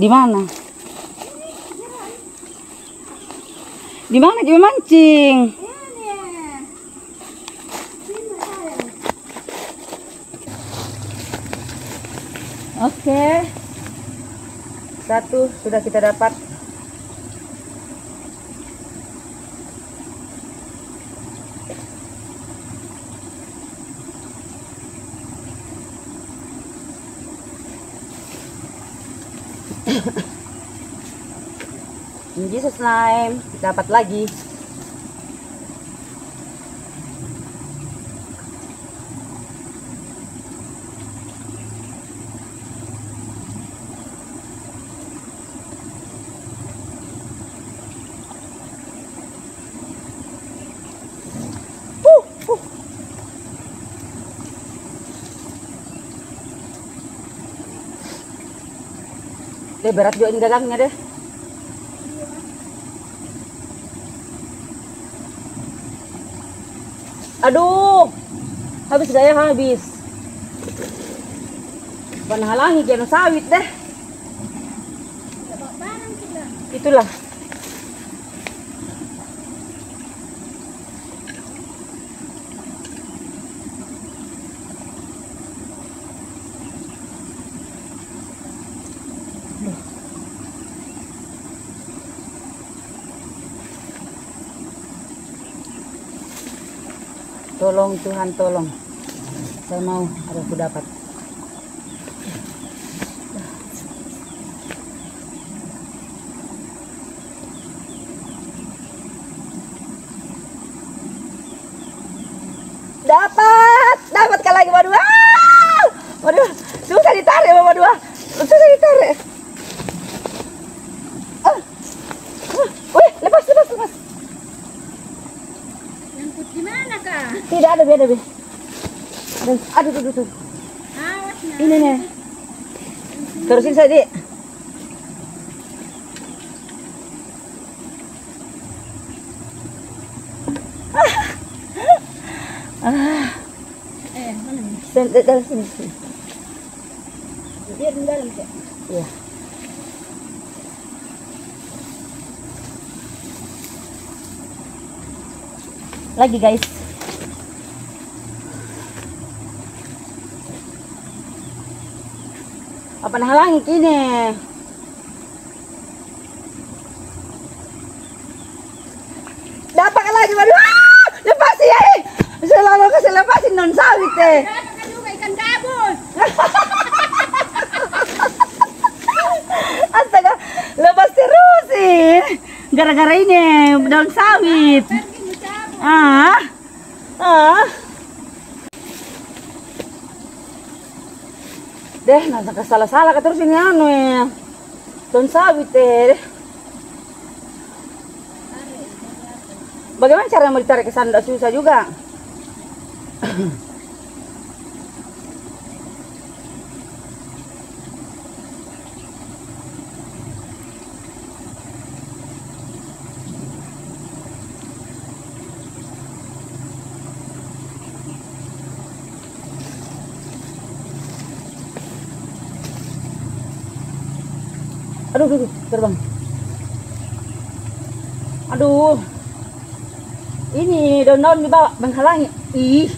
Di mana? Di mana dia mancing? Oke. Satu sudah kita dapat. In Jesus name, dapat lagi. Deh berat juga ini dagangnya deh. Aduh, habis daya habis. Panhalangi kena sawit deh. Itulah. Tolong Tuhan tolong. Saya mau ada aku dapat. Dapat, dapat kali lagi waduh. Waduh, susah ditarik mama dua. Susah ditarik. Ah. Ah. Wih, lepas, lepas, lepas. Nyangkut gimana kak? Tidak ada, beda. Aduh, aduh, aduh. Ini nih. Terusin saya, Dik. Eh mana nih? Dari sini, sini. Biar di dalam kak. Iya. Lagi, guys. Apa halangi kini? Dapat lagi, waduh. Ah! Lepas ya, eh. Selalu kasih lepasin non sawit eh. Dapat juga ikan gabus. Astaga, lepas terus sih. Gara-gara ini daun sawit. Pergi mencabut. Ah, ah. Deh, nanti salah-salah terus ini anu ya. Daun sawit eh. Bagaimana cara mau ditarik ke sana? Susah juga. Aduh, aduh, aduh, terbang. Aduh. Ini daun-daun di bawah menghalangi. Ih.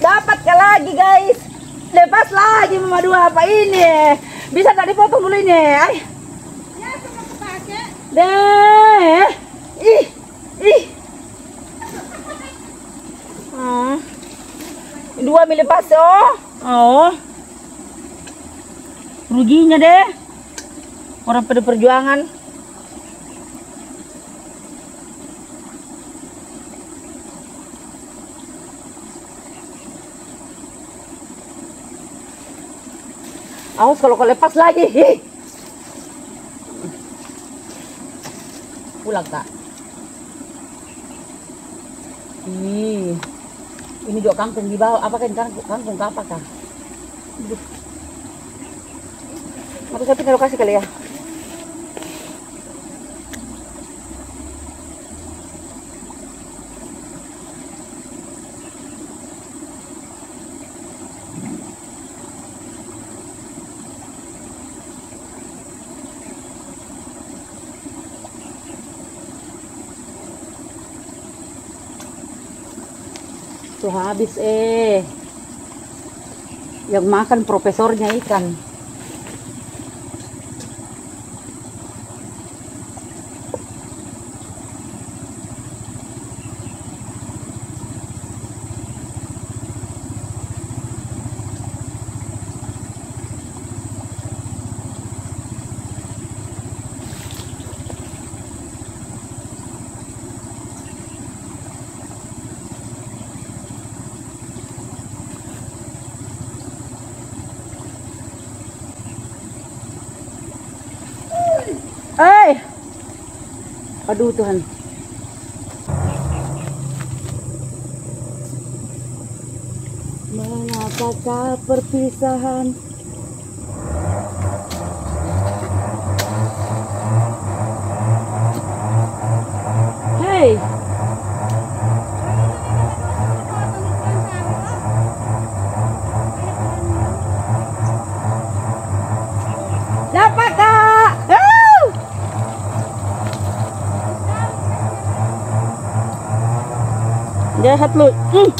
Dapat lagi guys. Lepas lagi mama dua apa ini? Bisa tak dipotong dulu ini? Ay. Ya kepakai. Deh. Ih. Ih. Hmm. Dua mili pas oh. Oh. Ruginya deh. Orang pada perjuangan. Awas kalau kau lepas lagi. Hi. Pulang tak? Ih. Ini juga kangkung di bawah. Apa kan kangkung? Kangkung apa kah? Aduh. Aku saya pindah lokasi kali ya. Tuh habis eh. Yang makan profesornya ikan. Aduh Tuhan. Mengapakah perpisahan? Hei, Jahat lu. Hmm.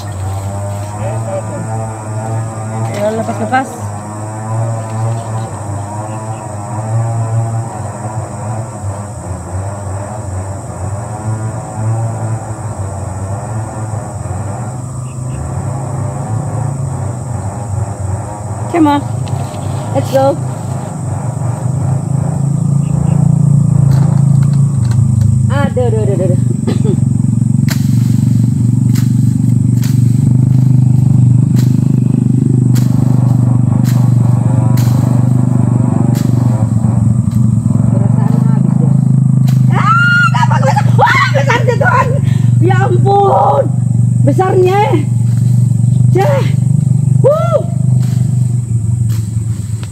Ya lepas lepas. Come on. Let's go. Aduh, aduh, aduh, aduh. Perasaan habis deh. Ah, dapat besar. Wah, besar sih Tuhan. Ya ampun. Besarnya. Ceh. Wuh.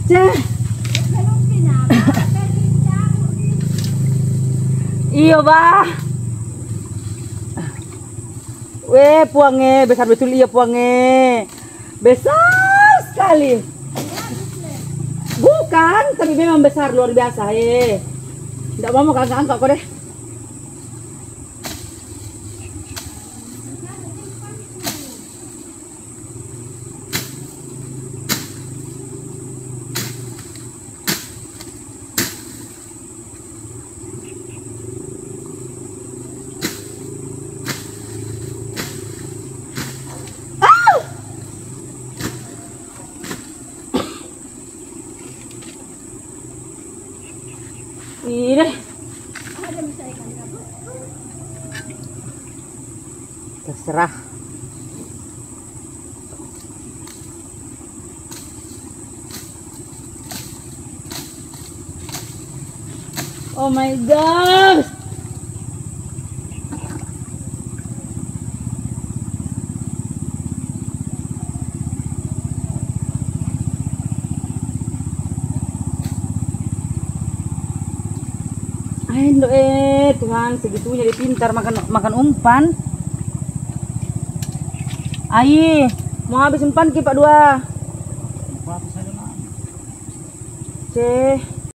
Ceh. Iya, bah. Weh, puangnya besar betul iya puangnya. Besar sekali. Bukan, tapi memang besar luar biasa, eh. Tidak mau kagak angkat kok deh. Ini gabus. terserah. Oh my gosh. Ay, lo eh, Tuhan, segitunya dia pintar makan makan umpan. Ai, mau habis umpan ki Pak Dua. Ceh.